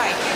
All right.